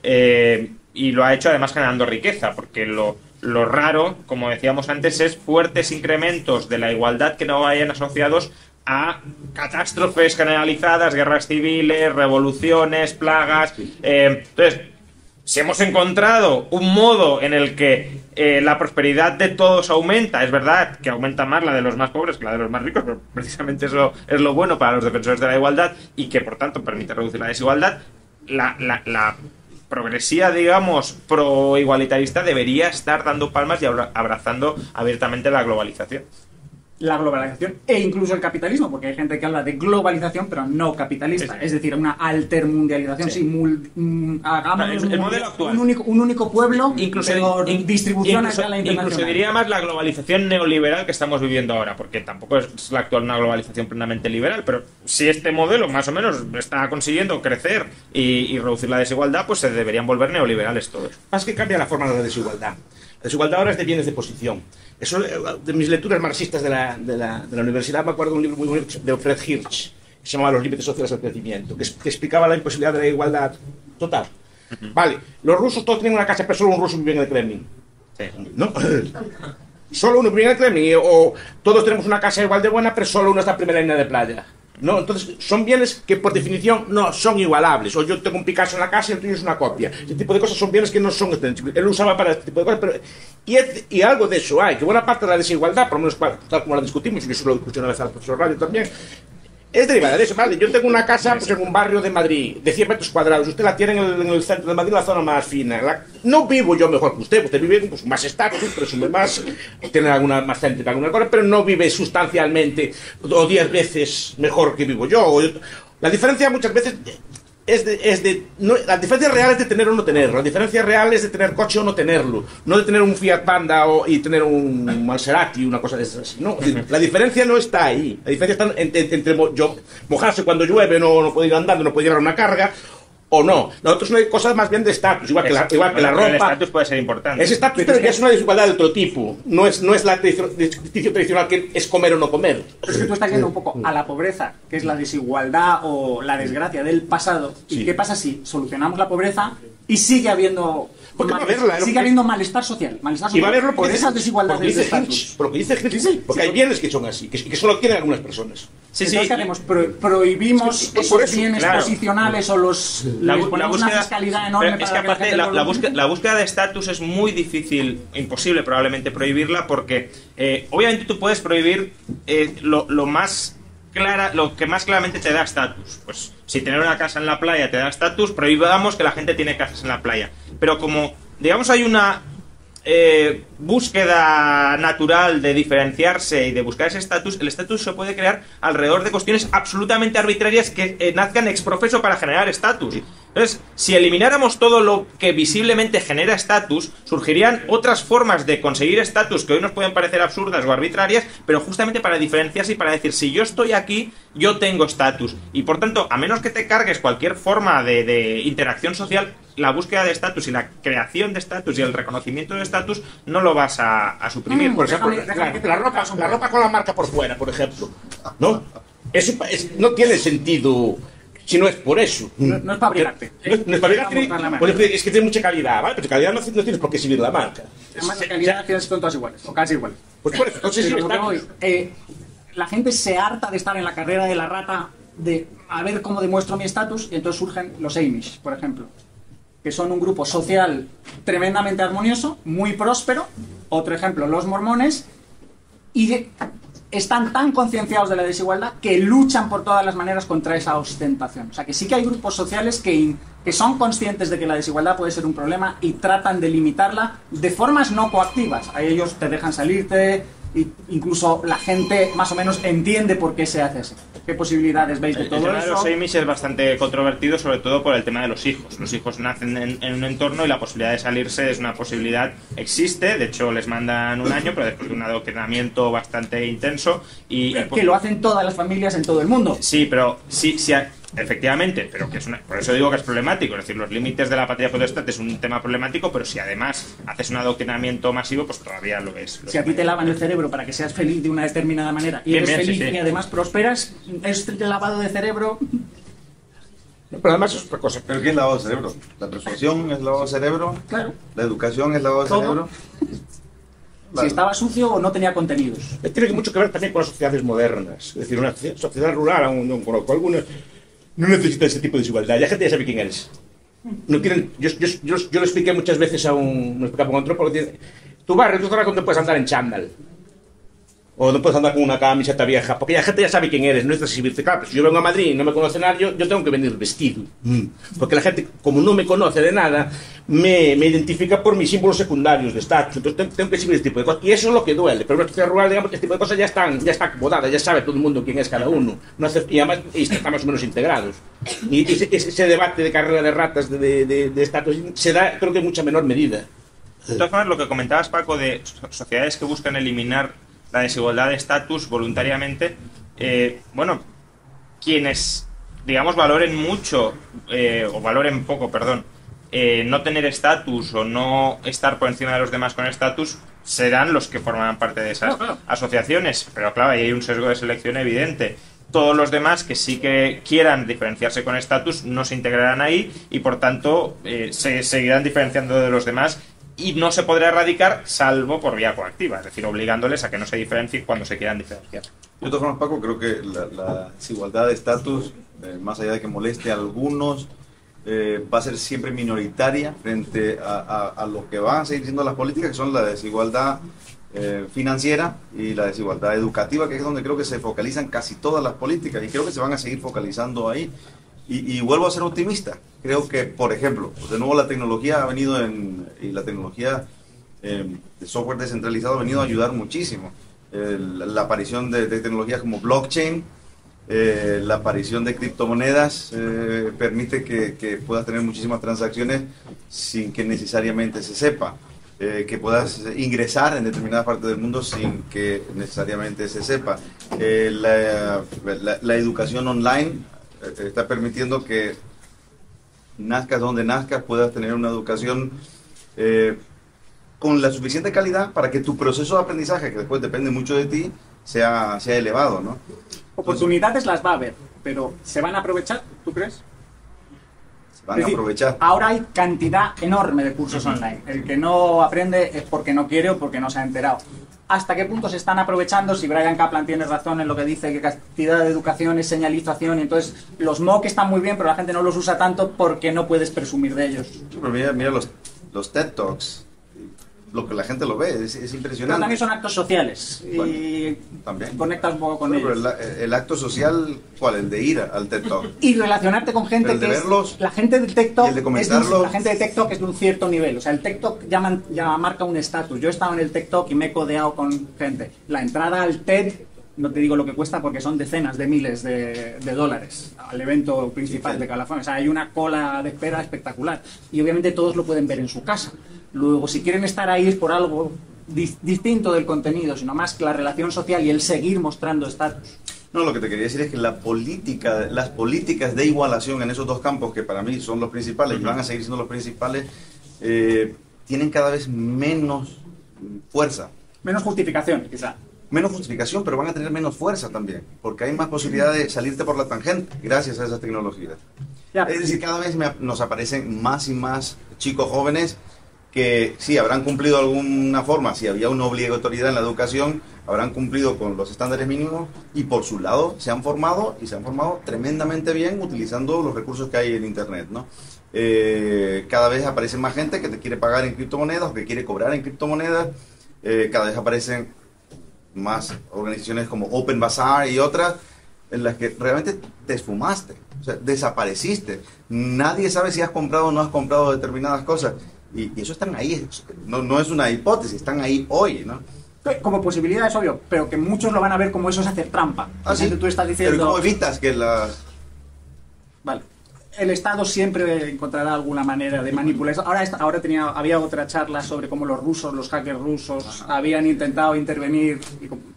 Eh, y lo ha hecho además generando riqueza, porque lo, lo raro, como decíamos antes, es fuertes incrementos de la igualdad que no vayan asociados a catástrofes generalizadas, guerras civiles, revoluciones, plagas. eh, entonces, si hemos encontrado un modo en el que eh, la prosperidad de todos aumenta, es verdad que aumenta más la de los más pobres que la de los más ricos, pero precisamente eso es lo bueno para los defensores de la igualdad y que por tanto permite reducir la desigualdad, la, la- la progresía, digamos, pro igualitarista debería estar dando palmas y abra- abrazando abiertamente la globalización. La globalización e incluso el capitalismo, porque hay gente que habla de globalización, pero no capitalista. Sí, sí. Es decir, una altermundialización, sí, mm, hagamos El- el un- modelo actual. Un único, un único pueblo, Incluso, pero in- distribución incluso- a escala incluso internacional. diría más la globalización neoliberal que estamos viviendo ahora, porque tampoco es la actual una globalización plenamente liberal, pero si este modelo más o menos está consiguiendo crecer y, y reducir la desigualdad, pues se deberían volver neoliberales todos. Más que cambia la forma de la desigualdad. La desigualdad ahora es de bienes de posición. Eso, eh, de mis lecturas marxistas de la, de la, de la universidad, me acuerdo de un libro muy bonito de Fred Hirsch, que se llamaba Los límites sociales del crecimiento, que, que explicaba la imposibilidad de la igualdad total. Vale, los rusos todos tienen una casa, pero solo un ruso vive en el Kremlin. ¿No? solo uno vive en el Kremlin, o todos tenemos una casa igual de buena, pero solo uno está en primera línea de playa. ¿No? Entonces, son bienes que por definición no son igualables. O yo tengo un Picasso en la casa y el tuyo es una copia. Ese tipo de cosas son bienes que no son. Él lo usaba para este tipo de cosas, pero. Y, y algo de eso hay, que buena parte de la desigualdad, por lo menos tal como la discutimos, y eso lo escuché una vez al profesor Radio también, es derivada de eso, ¿vale? Yo tengo una casa pues, en un barrio de Madrid, de 100 metros cuadrados. Usted la tiene en el, en el centro de Madrid, la zona más fina. No vivo yo mejor que usted. Usted vive pues, más estatus, presume más, tiene alguna más gente, alguna cosa, pero no vive sustancialmente o 10 veces mejor que vivo yo. La diferencia muchas veces es de, es de no, la diferencia real es de tener o no tenerlo. La diferencia real es de tener coche o no tenerlo. No de tener un Fiat Panda o, y tener un Maserati, una cosa de esas. No, la diferencia no está ahí. La diferencia está en- en- entre, mo- yo- mojarse cuando llueve, no, no puede ir andando, no puede llevar una carga, o no. Nosotros no hay cosas más bien de estatus, igual que la, igual que la Bueno, El ropa. estatus puede ser importante. Es estatus, pero ya es una desigualdad de otro tipo. No es, no es la distinción tradicional que es comer o no comer. Pero es que tú estás yendo un poco a la pobreza, que es la desigualdad o la desgracia del pasado. ¿Y Sí. qué pasa si solucionamos la pobreza y sigue habiendo, Porque va a haberla, sigue habiendo malestar social? Malestar Y va a social haberlo por porque esas desigualdades porque de dice estatus. Hitch, porque dice Hitch, Sí, sí, porque sí. hay bienes que son así, que, que solo tienen algunas personas. Sí, Entonces, sí. ¿qué hacemos? Pro- prohibimos Es que- esos por eso, bienes claro. posicionales o los La, búsqueda, fiscalidad enorme es que la aparte la, lo búsqueda, la búsqueda de estatus es muy difícil, imposible probablemente prohibirla porque eh, obviamente tú puedes prohibir eh, lo, lo más clara, lo que más claramente te da estatus. Pues si tener una casa en la playa te da estatus, prohibamos que la gente tiene casas en la playa. Pero como digamos hay una eh, búsqueda natural de diferenciarse y de buscar ese estatus, el estatus se puede crear alrededor de cuestiones absolutamente arbitrarias que eh, nazcan ex profeso para generar estatus. Entonces, si elimináramos todo lo que visiblemente genera estatus, surgirían otras formas de conseguir estatus que hoy nos pueden parecer absurdas o arbitrarias, pero justamente para diferenciarse y para decir, si yo estoy aquí, yo tengo estatus. Y por tanto, a menos que te cargues cualquier forma de, de interacción social, la búsqueda de estatus y la creación de estatus y el reconocimiento de estatus no lo vas a, a suprimir. Mm, Por ejemplo, Déjame- déjame la, ropa, la ropa con la marca por fuera, por ejemplo. ¿No? Eso pa- es- no tiene sentido si no es por eso. No- no es para abrigarte. No, es- no es para. Por ejemplo, es que tiene mucha calidad, ¿vale? Pero calidad no, tienes por qué exhibir la marca. Además, la calidad tienes son todas iguales, o casi iguales. Pues por eso, entonces sí voy, eh, la gente se harta de estar en la carrera de la rata, de a ver cómo demuestro mi estatus, y entonces surgen los Amish, por ejemplo, que son un grupo social tremendamente armonioso, muy próspero. Otro ejemplo, los mormones, y de- están tan concienciados de la desigualdad que luchan por todas las maneras contra esa ostentación. O sea que sí que hay grupos sociales que, que son conscientes de que la desigualdad puede ser un problema y tratan de limitarla de formas no coactivas. A ellos te dejan salirte, y incluso la gente más o menos entiende por qué se hace así. ¿Qué posibilidades veis de El todo tema de los Amish es bastante controvertido, sobre todo por el tema de los hijos. Los hijos nacen en, en un entorno y la posibilidad de salirse es una posibilidad, existe. De hecho, les mandan un año, pero después de un adoctrinamiento bastante intenso. Y, por- que lo hacen todas las familias en todo el mundo. Sí, pero sí, sí, efectivamente, pero que es una, por eso digo que es problemático. Es decir, los límites de la patria potestad es un tema problemático, pero si además haces un adoctrinamiento masivo, pues todavía lo es. lo Si a ti te lavan el cerebro para que seas feliz de una determinada manera y Bien, eres bien, feliz sí. y además prosperas, es lavado de cerebro. Pero además es otra cosa. ¿Pero qué es lavado de cerebro? ¿La persuasión es lavado de cerebro? Claro. ¿La educación es lavado de Todo. cerebro? Si estaba sucio o no tenía contenidos. Tiene mucho que ver también con las sociedades modernas. Es decir, una socie- sociedad rural, aún no conozco algunas, no necesita ese tipo de desigualdad. Ya gente ya sabe quién eres. No tienen, yo, yo, yo, yo lo expliqué muchas veces a un, un antropólogo, dice, tu barrio, tú puedes andar en chándal. O no puedes andar con una camiseta vieja, porque la gente ya sabe quién eres, no necesitas exhibirte. Claro, pero si yo vengo a Madrid y no me conoce nadie, yo, yo tengo que venir vestido. Porque la gente, como no me conoce de nada, me, me identifica por mis símbolos secundarios de estatus. Entonces tengo, tengo que exhibir este tipo de cosas. Y eso es lo que duele. Pero en una sociedad rural, digamos, que este tipo de cosas ya están, ya están acomodadas, ya sabe todo el mundo quién es cada uno. No hace- y además y están más o menos integrados. Y ese, ese- debate de carrera de ratas, de, de, de- de estatus, se da, creo que en mucha menor medida. De todas formas, lo que comentabas, Paco, de so- sociedades que buscan eliminar la desigualdad de estatus voluntariamente, eh, bueno, quienes, digamos, valoren mucho, eh, o valoren poco, perdón, eh, no tener estatus o no estar por encima de los demás con estatus, serán los que forman parte de esas Claro, claro. asociaciones. Pero claro, ahí hay un sesgo de selección evidente. Todos los demás que sí que quieran diferenciarse con estatus no se integrarán ahí y por tanto eh, se seguirán diferenciando de los demás y no se podrá erradicar salvo por vía coactiva, es decir, obligándoles a que no se diferencien cuando se quieran diferenciar. De todas formas, Paco, creo que la, la desigualdad de estatus, eh, más allá de que moleste a algunos, eh, va a ser siempre minoritaria frente a, a- a lo que van a seguir siendo las políticas, que son la desigualdad eh, financiera y la desigualdad educativa, que es donde creo que se focalizan casi todas las políticas y creo que se van a seguir focalizando ahí. Y, y vuelvo a ser optimista. Creo que, por ejemplo, de nuevo la tecnología ha venido en, y la tecnología eh, de software descentralizado ha venido a ayudar muchísimo. El- la aparición de, de tecnologías como blockchain, eh, la aparición de criptomonedas eh, permite que, que puedas tener muchísimas transacciones sin que necesariamente se sepa. eh, que puedas ingresar en determinadas partes del mundo sin que necesariamente se sepa. Eh, la, la- la educación online eh, está permitiendo que nazcas donde nazcas, puedas tener una educación eh, con la suficiente calidad para que tu proceso de aprendizaje, que después depende mucho de ti, sea, sea elevado, ¿no? Oportunidades las va a haber, pero ¿se van a aprovechar? ¿Tú crees? Se van a aprovechar. Ahora hay cantidad enorme de cursos online. El que no aprende es porque no quiere o porque no se ha enterado. ¿Hasta qué punto se están aprovechando? Si Brian Kaplan tiene razón en lo que dice que cantidad de educación es señalización y entonces los MOOC están muy bien, pero la gente no los usa tanto porque no puedes presumir de ellos. Mira, mira los, los TED Talks, lo que la gente lo ve, es, es Pero impresionante. también son actos sociales y También. conectas un poco con Bueno, pero ellos. el, el acto social, ¿cuál? El de ir al TED Talk. y relacionarte con gente El de que es- verlos la gente del TikTok y el de es de un- comentarlos. la gente de TikTok es de un cierto nivel o sea el TikTok ya, man- ya marca un estatus yo he estado en el TikTok y me he codeado con gente la entrada al TED no te digo lo que cuesta porque son decenas de miles de, de dólares al evento principal de California o sea hay una cola de espera espectacular y obviamente todos lo pueden ver en su casa luego si quieren estar ahí es por algo dis- distinto del contenido sino más que la relación social y el seguir mostrando estatus No, lo que te quería decir es que la política, las políticas de igualación en esos dos campos, que para mí son los principales y van a seguir siendo los principales, eh, tienen cada vez menos fuerza. menos justificación quizá Menos justificación, pero van a tener menos fuerza también, porque hay más posibilidad de salirte por la tangente gracias a esas tecnologías. Ya, Es decir, cada vez me- nos aparecen más y más chicos jóvenes que sí habrán cumplido alguna forma, si había una obligatoriedad en la educación, habrán cumplido con los estándares mínimos y por su lado se han formado y se han formado tremendamente bien utilizando los recursos que hay en Internet. ¿no? Eh, cada vez aparece más gente que te quiere pagar en criptomonedas que quiere cobrar en criptomonedas. Eh, cada vez aparecen más organizaciones como Open Bazaar y otras en las que realmente te esfumaste, o sea, desapareciste. Nadie sabe si has comprado o no has comprado determinadas cosas. Y, y eso están ahí, no, no es una hipótesis, están ahí hoy, ¿no? como posibilidad es obvio, pero que muchos lo van a ver como eso es hacer trampa. Ah, sí. Entonces tú estás Pero diciendo, ¿cómo evitas que las... vale, el Estado siempre encontrará alguna manera de manipular eso. Ahora, ahora tenía, había otra charla sobre cómo los rusos, los hackers rusos, habían intentado intervenir.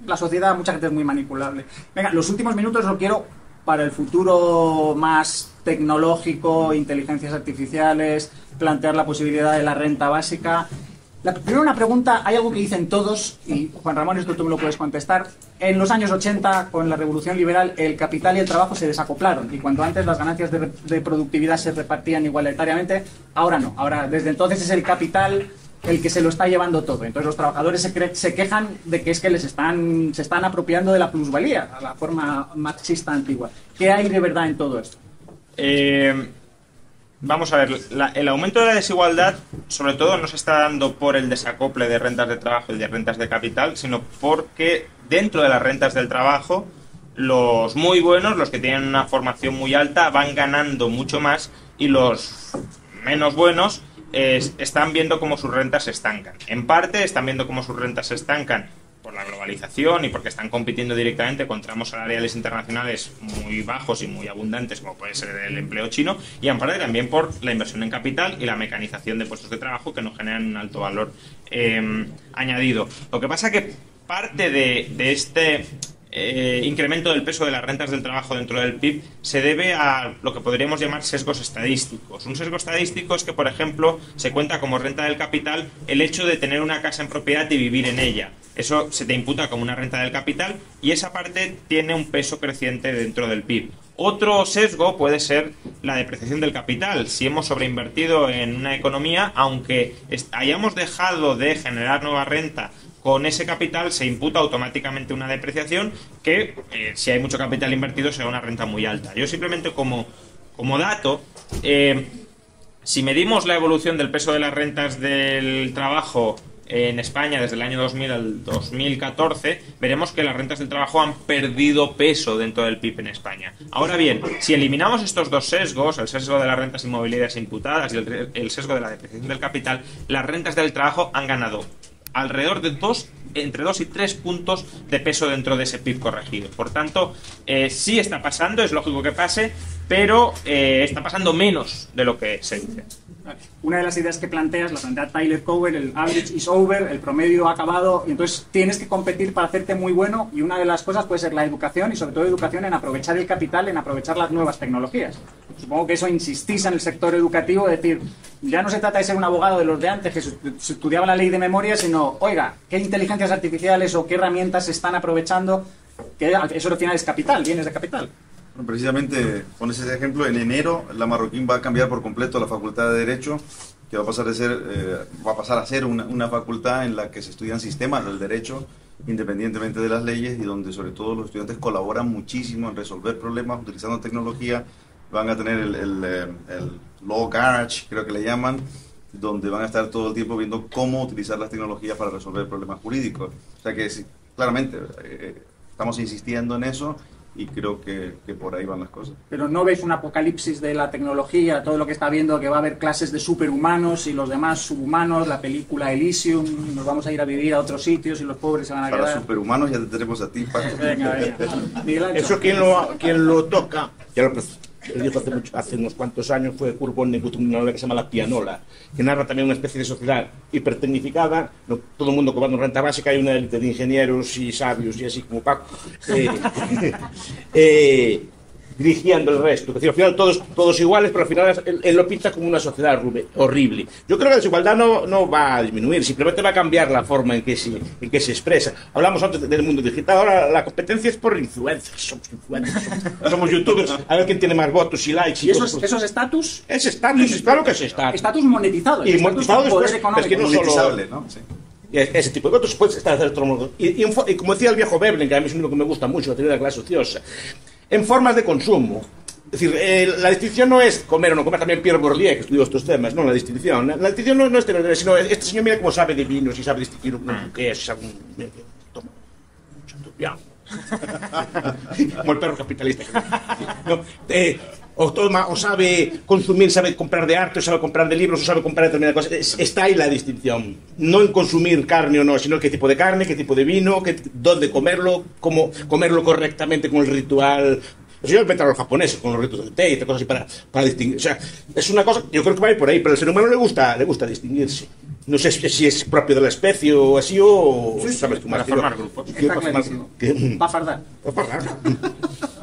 La sociedad, mucha gente es muy manipulable. Venga, los últimos minutos lo quiero para el futuro más tecnológico, inteligencias artificiales, plantear la posibilidad de la renta básica. La, primero una pregunta, hay algo que dicen todos, y Juan Ramón, esto tú me lo puedes contestar. En los años 80, con la revolución liberal, el capital y el trabajo se desacoplaron, y cuando antes las ganancias de, de productividad se repartían igualitariamente, ahora no. Ahora, desde entonces es el capital el que se lo está llevando todo. Entonces los trabajadores se, se quejan de que es que les están, se están apropiando de la plusvalía, a la forma marxista antigua. ¿Qué hay de verdad en todo esto? Eh, vamos a ver, la- el aumento de la desigualdad sobre todo no se está dando por el desacople de rentas de trabajo y de rentas de capital, sino porque dentro de las rentas del trabajo los muy buenos, los que tienen una formación muy alta, van ganando mucho más y los menos buenos están viendo cómo sus rentas se estancan. En parte están viendo cómo sus rentas se estancan por la globalización y porque están compitiendo directamente con tramos salariales internacionales muy bajos y muy abundantes, como puede ser el empleo chino, y en parte también por la inversión en capital y la mecanización de puestos de trabajo que no generan un alto valor eh, añadido. Lo que pasa que parte de este eh, incremento del peso de las rentas del trabajo dentro del PIB se debe a lo que podríamos llamar sesgos estadísticos. Un sesgo estadístico es que, por ejemplo, se cuenta como renta del capital el hecho de tener una casa en propiedad y vivir en ella. Eso se te imputa como una renta del capital y esa parte tiene un peso creciente dentro del PIB. Otro sesgo puede ser la depreciación del capital. Si hemos sobreinvertido en una economía, aunque hayamos dejado de generar nueva renta con ese capital se imputa automáticamente una depreciación que, eh, si hay mucho capital invertido, será una renta muy alta. Yo simplemente como, como dato, eh, si medimos la evolución del peso de las rentas del trabajo en España desde el año 2000 al 2014, veremos que las rentas del trabajo han perdido peso dentro del PIB en España. Ahora bien, si eliminamos estos dos sesgos, el sesgo de las rentas inmobiliarias imputadas y el, sesgo de la depreciación del capital, las rentas del trabajo han ganado alrededor de dos, entre 2 y 3 puntos de peso dentro de ese PIB corregido. Por tanto, eh, sí está pasando, es lógico que pase, pero eh, está pasando menos de lo que se dice. Una de las ideas que planteas, la plantea Tyler Cower, el average is over, el promedio ha acabado, y entonces tienes que competir para hacerte muy bueno, y una de las cosas puede ser la educación, y sobre todo educación en aprovechar el capital, en aprovechar las nuevas tecnologías. Supongo que eso insistís en el sector educativo, decir, ya no se trata de ser un abogado de los de antes que se estudiaba la ley de memoria, sino, oiga, ¿qué inteligencias artificiales o qué herramientas se están aprovechando? Que eso al final es capital, bienes de capital precisamente pones ese ejemplo, en enero la Marroquín va a cambiar por completo la Facultad de Derecho, que va a pasar, a ser, eh, va a, pasar a ser una, una, facultad en la que se estudian sistemas del derecho independientemente de las leyes y donde sobre todo los estudiantes colaboran muchísimo en resolver problemas utilizando tecnología. Van a tener el, el, eh, Law Garage, creo que le llaman, donde van a estar todo el tiempo viendo cómo utilizar las tecnologías para resolver problemas jurídicos. O sea que claramente eh, estamos insistiendo en eso y creo que, que, por ahí van las cosas. Pero no veis un apocalipsis de la tecnología, todo lo que está viendo, que va a haber clases de superhumanos y los demás subhumanos, la película Elysium, nos vamos a ir a vivir a otros sitios y los pobres se van a Para quedar... Para superhumanos ya te tenemos a ti, Paco. venga, venga. Eso quien lo, quien lo toca, ya lo él dijo hace, mucho, hace, unos cuantos años, fue Kurt Vonnegut, una novela que se llama La Pianola, que narra también una especie de sociedad hipertecnificada, no, todo el mundo cobrando renta básica, hay una élite de ingenieros y sabios y así como Paco, eh, eh, dirigiendo el resto. Es decir, al final todos, todos iguales, pero al final él, él, lo pinta como una sociedad horrible. Yo creo que la desigualdad no, no va a disminuir, simplemente va a cambiar la forma en que se, en que se expresa. Hablamos antes del mundo digital, ahora la competencia es por influencers, somos influencers, somos, somos youtubers, a ver quién tiene más votos y likes. ¿Y, y esos, esos estatus? Es estatus, claro que es estatus. Estatus monetizado. Y monetizado después, es que no monetizable, ¿no? Sí. Ese tipo de votos puede estar de otro modo. Y, y, y, como decía el viejo Veblen, que a mí es un libro que me gusta mucho, la teoría de la clase ociosa, en formas de consumo. Es decir, eh, la distinción no es comer o no comer, también Pierre Bourdieu, que estudió estos temas, no la distinción. La, la distinción no, no es tener, sino este señor mira cómo sabe de vinos y sabe distinguir un qué es, sabe un... Toma, un. Como el perro capitalista. No, eh, o, toma, o sabe consumir, sabe comprar de arte, o sabe comprar de libros, o sabe comprar determinadas cosas. Es, está ahí la distinción. No en consumir carne o no, sino qué tipo de carne, qué tipo de vino, qué, dónde comerlo, cómo comerlo correctamente con el ritual los señores inventan los japoneses con los ritos del té y cosas así para, para distinguir. O sea, es una cosa, yo creo que va a ir por ahí, pero al ser humano le gusta, le gusta distinguirse. No sé si es propio de la especie o así o sí, sabes tú para formar grupos. Va a fardar. Va a fardar.